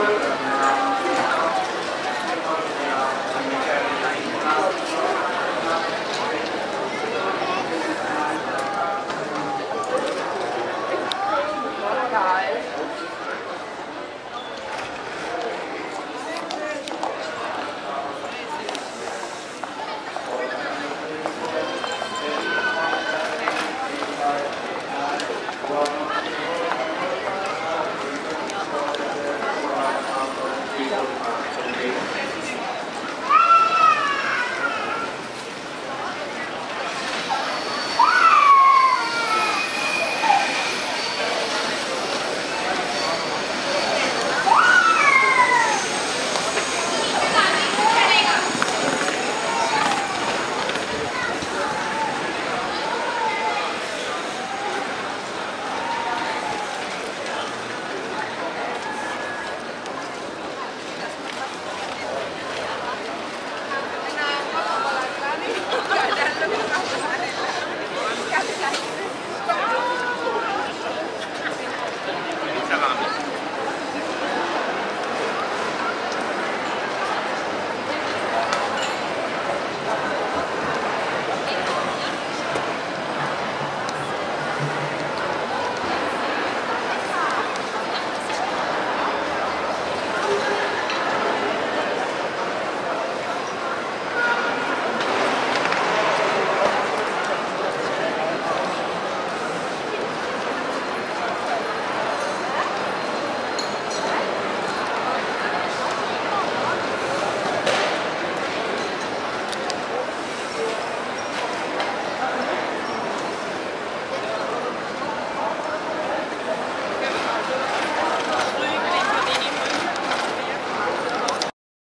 Música